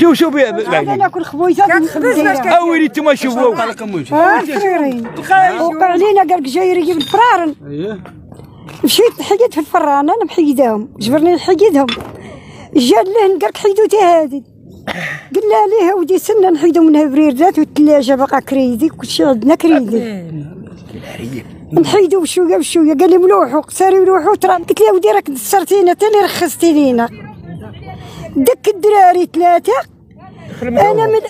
شوف شوف يا بعيني ناكل خبيزات اويلي أنتم شوفوا وقع علينا قال لك جاي يجيب الفرارن مشيت نحيد في الفران أنا محيداهم جبرني نحيدهم جا لهن قال لك حيدو تا هادي قلنا ليه ودي سنة نحيدو منها بريردات والثلاجة باقا كريدي كلشي عندنا كريدي نحيدو بشوية بشوية. قال لي ملوحو قصاري ملوحو ترى قلت له ودي راك دسرتينا تاني رخصتي لينا. دك الدراري ثلاثة. أنا من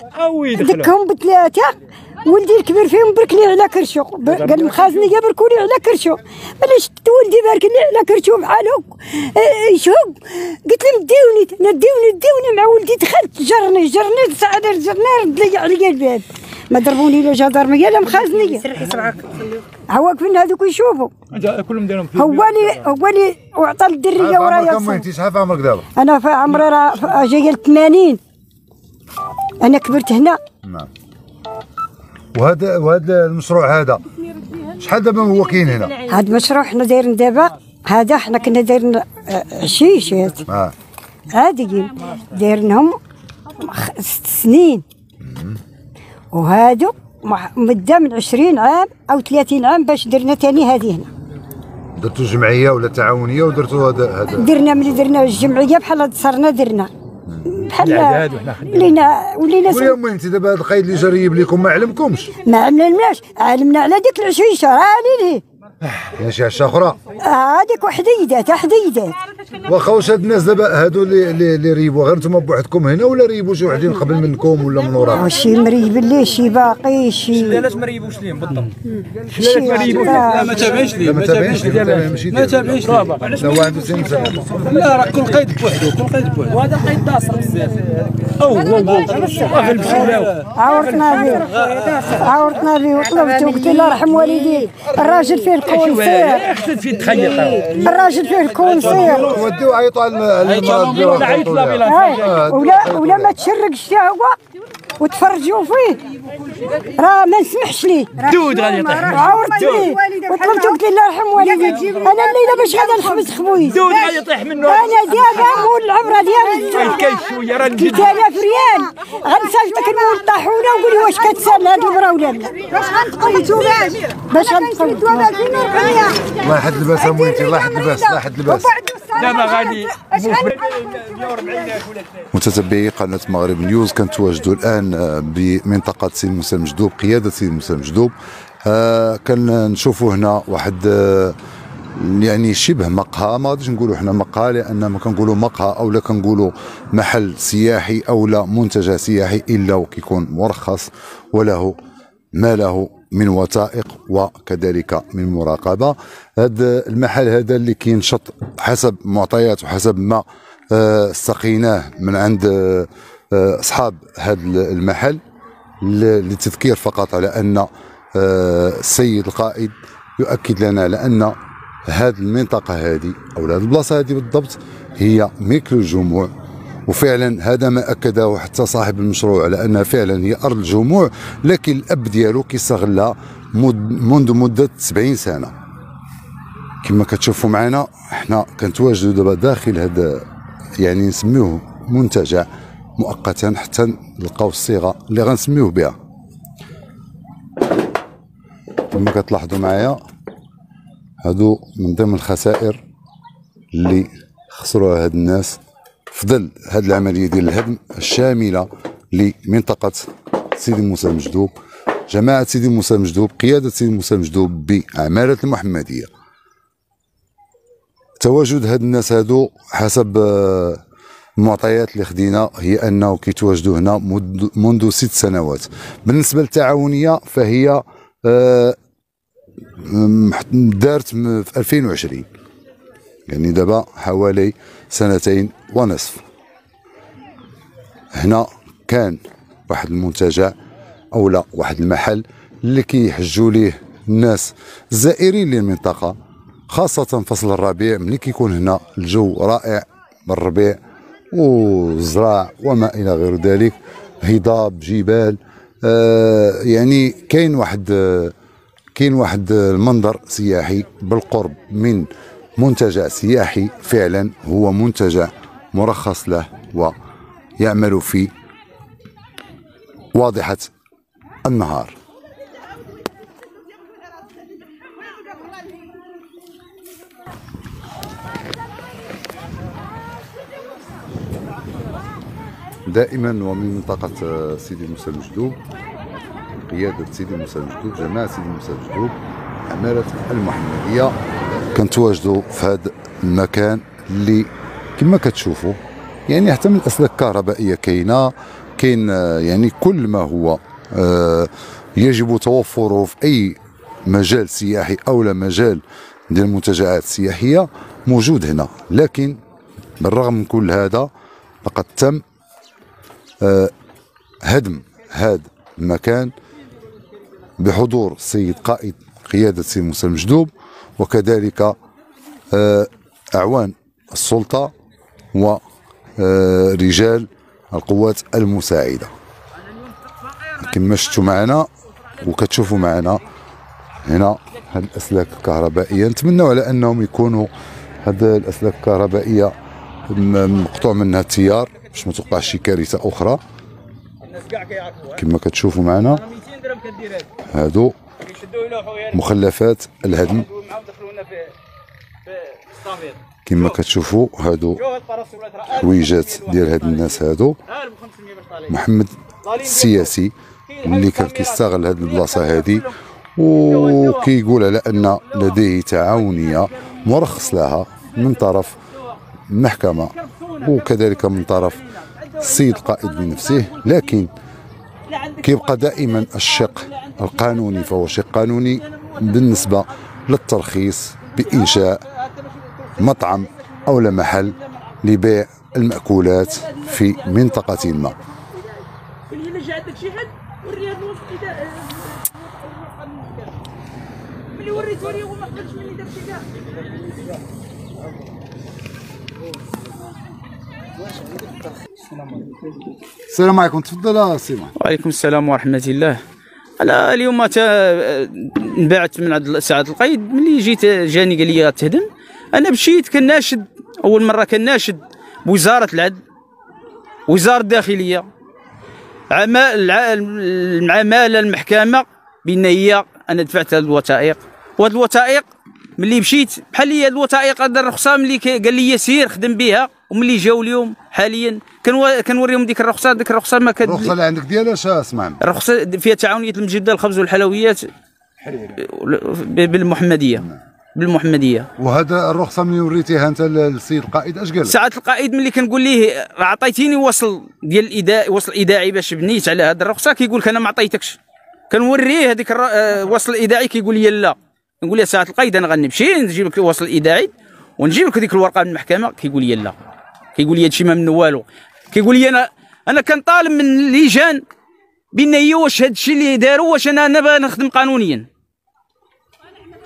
دكهم بثلاثة. ولدي الكبير فيهم برك لي على كرشو. قال مخازني بركوا لي على كرشو. علاش ولدي بارك لي على كرشو بحال هك آه، يشوق قلت له نديوني نديوني نديوني مع ولدي. دخلت جرني جرني سعد جرني رد لي عليا الباب ما ضربوني لا جدارمية لا مخازنية هو فين هذوك يشوفوا كلهم دارهم في هو اللي هو اللي وعطى الدرية ورايا كم الصوت. شحال في عمرك دابا؟ أنا في عمري راه جاية ل 80 أنا كبرت هنا. نعم. وهذا وهذا المشروع هذا شحال دابا هو كاين هنا؟ هذا المشروع حنا دايرين دابا هذا حنا كنا دايرين آه، عشيشات آه. عاديين دايرينهم خ- ست سنين. وهادو من 20 عام أو 30 عام باش درنا تاني هذه هنا. درتوا جمعية ولا تعاونية ودرتوا هذا هذا؟ درنا ملي درنا الجمعية بحال صرنا درنا. بحال العداد وحنا خدامين. ولينا ولينا يا أمي أنت دابا هذا القيد اللي جا ريب لكم ما علمكمش. ما عملناش علمنا على ديك العشيشة راه ليه يعني شي عشا أخرى. هذيك وحديدات حديدات واخا واش هاد الناس دابا هادو اللي اللي, اللي ريبوا غير نتوما بوحدكم هنا ولا ريبوا شي وحدين قبل منكم ولا من وراكم؟ وشي مريب اللي شي باقي شي علاش ما ريبوش ليهم بالضبط شي لا ما تابعينش ليه ما تابعينش ليه، ما تابعينش ليه لا هو عنده سن سنة. لا راه كل قيد بوحدو كل قيد بوحدو وهذا قيد داصر بزاف أو هو هو واخا المشكلة عورتنا به عورتنا به وطلبته قلت له رحم والديك الراجل فيه الكونسير الراجل فيه الكونسير وديو عيطوا على عيط لا ولا ولا ما تشرقش تا هو؟ وتفرجوا فيه. راه ما نسمحش ليه. دود غادي يطيح. عورت به وطلبته قلت له رحم والديك أنا الليلة باش غادا نخبز خبويز دود غادي يطيح منه. أنا دابا مول العبره ديالي. كاين شوية راه نجد 3000 ريال غنصيفطك المول الطاحونه وقولي واش كتسال هاد البرا ولا لا. باش غنتقيتو باش باش غنتقيتو 2400 الله يحد لباس انت الله يحد لباس الله يحد لباس. دابا غادي. متتبعي قناة مغرب نيوز كنتواجدوا الآن آه، بمنطقة سيد موسى المجدوب قيادة سيد موسى المجدوب آه، كنشوفوا هنا واحد آه، يعني شبه مقهى. ما غاديش نقولوا حنا مقهى لأن ما كنقولوا مقهى أو لا كنقولوا محل سياحي أو لا منتجع سياحي إلا وكيكون مرخص وله ما له من وثائق وكذلك من مراقبة. هذا المحل هذا اللي كينشط حسب معطيات وحسب ما آه، استقيناه من عند آه، آه، أصحاب هذا المحل للتذكير فقط على أن آه، السيد القائد يؤكد لنا على أن هذه المنطقة هذه أو هذه البلاصة هذه بالضبط هي ملك الجموع وفعلا هذا ما أكده حتى صاحب المشروع على انها فعلا هي أرض الجموع لكن الأب ديالو كيستغلها منذ مدة 70 سنة. كما كتشوفوا معنا إحنا كنتواجدوا دابا داخل هذا يعني نسميوه منتجع مؤقتا حتى نلقاو الصيغة اللي غنسميوه بها. كما كتلاحظوا معايا هادو من ضمن الخسائر اللي خسروها هاد الناس. في ظل هاد العملية ديال الهدم الشاملة لمنطقة سيدي موسى المجدوب جماعة سيدي موسى المجدوب قيادة سيدي موسى المجدوب بعماله المحمدية. تواجد هاد الناس هادو حسب آه، المعطيات اللي خدينا هي أنه كيتواجدوا هنا منذ ست سنوات. بالنسبة للتعاونية فهي آه، دارت في 2020 يعني دابا حوالي سنتين ونصف. هنا كان واحد المنتجع أو لا واحد المحل اللي كيحجوا ليه الناس الزائرين للمنطقة خاصة فصل الربيع ملي كيكون هنا الجو رائع بالربيع والزراع وما إلى غير ذلك هضاب جبال آه يعني كاين واحد آه كاين واحد المنظر سياحي بالقرب من منتجع سياحي فعلا هو منتجع مرخص له يعمل في واضحة النهار. دائما ومن منطقة سيدي موسى المجدوب قيادة سيدي موسى المجدوب جماعة سيدي موسى المجدوب عمالة المحمدية. كنتواجدوا في هذا المكان اللي كما كتشوفوا يعني حتى من الأسلاك الكهربائية كاينة كاين آه، يعني كل ما هو آه، يجب توفره في أي مجال سياحي أو لا مجال ديال المنتجعات السياحية موجود هنا. لكن بالرغم من كل هذا لقد تم هدم هذا المكان بحضور السيد قائد قيادة سي موسى المجدوب. وكذلك آه، أعوان السلطة ورجال القوات المساعدة. كما شفتوا معنا وكتشوفوا معنا هنا هاد الأسلاك الكهربائية. نتمنوا على أنهم يكونوا هاد الأسلاك الكهربائية مقطوع منها التيار باش ما توقعش شي كارثة أخرى. كما كتشوفوا معنا 200 درهم كدير هذه هادو مخلفات الهدم. في كما كتشوفوا هادو شو هاد الباراسول راه. حويجات ديال هاد الناس هادو. 1500 باش طالعين محمد السياسي اللي كان كيستغل هاد البلاصة هادي. وكيقول على أن لديه تعاونية مرخص لها من طرف المحكمة. وكذلك من طرف السيد القائد بنفسه. لكن كيبقى دائما الشق القانوني فهو شق قانوني بالنسبة للترخيص بإنشاء مطعم لا محل لبيع المأكولات في منطقة ما. السلام عليكم. تفضل سيما وعليكم السلام ورحمة الله. أنا اليوم نبعت من عند سعد القيد ملي جيت جاني قال لي تهدم. أنا مشيت كناشد أول مرة كناشد بوزارة العدل وزارة الداخلية عما الع- العمالة المحكمة بأن هي أنا دفعت هذه الوثائق. وهذه الوثائق ملي مشيت بحال هي الوثائق هاد الرخصة ملي قال لي سير خدم بها. وملي جاو اليوم حاليا كنو- كنوريهم ديك الرخصة ديك الرخصة ما كد الرخصة اللي عندك ديالها اش اسمع. الرخصة فيها تعاونية المجدة الخبز والحلويات ب- بالمحمدية بالمحمدية. وهذا الرخصة من وريتيها أنت للسيد القائد أش قال؟ ساعات القائد ملي كنقول ليه عطيتيني وصل ديال الإداء وصل إذاعي باش بنيت على هذه الرخصة كيقول لك أنا ما عطيتكش. كنوريه هذيك الر- آه، وصل الإذاعي كيقول لي لا. نقول له ساعات القائد أنا غنمشي نجيب لك الوصل الإذاعي ونجيب لك ديك الورقة من المحكمة كيقول لي لا. كيقول لي هادشي ما منه والو. كيقول لي أنا أنا كنطالب من اللجان بأن هي واش هاد الشيء اللي داروا واش أنا أنا نخدم قانونيا.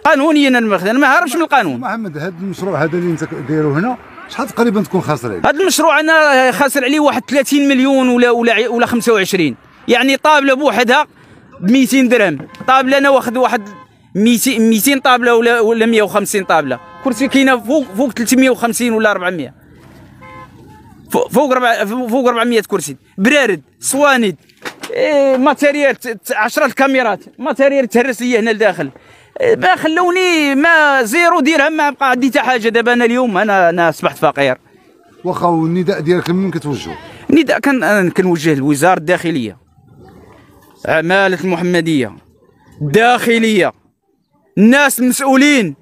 قانونيا أنا ما أنا ما هربش من القانون. محمد هذا المشروع هذا اللي انت دايرو هنا شحال تقريبا تكون خاسر عليه؟ هذا المشروع أنا خاسر عليه واحد 30 مليون ولا ولا ولا 25 يعني طابلة بوحدها ب 200 درهم. طابلة أنا واخد واحد 200 200 طابلة ولا ولا 150 طابلة. كرسي كاينة فوق فوق 350 ولا 400 فوق فوق ربع فوق 400 كرسي. برارد صواند إيه ماتيريال 10 الكاميرات ماتيريال تهرس لي هنا لداخل. إيه، ما خلوني ما زيرو درهم ما بقى عندي حتى حاجة. دابا أنا اليوم أنا أنا أصبحت فقير. واخا والنداء ديالك لمن كتوجهوا؟ نداء كان كنوجه لوزاره الداخلية. عمالة المحمدية. الداخليه الناس المسؤولين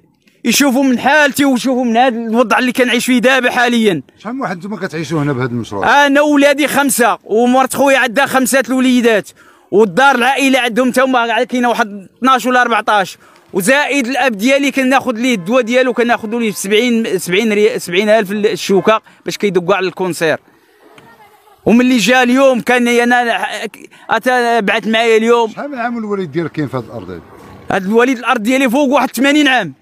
يشوفوا من حالتي ويشوفوا من هذا الوضع اللي كنعيش فيه دابا حاليا شحال من واحد أنتم كتعيشوا هنا بهذا المشروع؟ أنا ولادي خمسة ومرت خويا عندها خمسة الوليدات والدار العائلة عندهم تا هما كاينة واحد 12 ولا 14 وزائد الأب ديالي كناخذ ليه الدواء ديالو كناخذ ليه 70 70 ري 70 ألف الشوكة باش كيدقوا على الكونسير وملي جا اليوم كان أنا أتا بعث معايا اليوم شحال من عام الوالد ديالك كاين في هذه الأرض هذه؟ هذا الوليد الأرض ديالي فوق واحد 80 عام.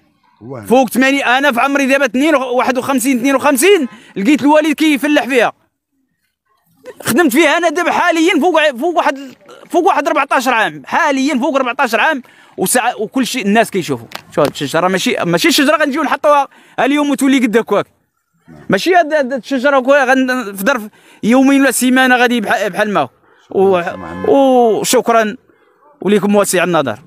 فوق 80 أنا في عمري دابا 2 51 52 لقيت الوالد كيفلح فيها. خدمت فيها أنا دابا حاليا فوق فوق واحد فوق واحد 14 عام. حاليا فوق 14 عام وساعة وكل شيء الناس كيشوفوا. شوف هاد الشجرة ماشي ماشي شجره غنجيو نحطوها اليوم وتولي قد هكاك ماشي هاد الشجرة في ظرف يومين ولا سيمانة غادي بحال ما هو. وشكرا وليكم واسع النظر.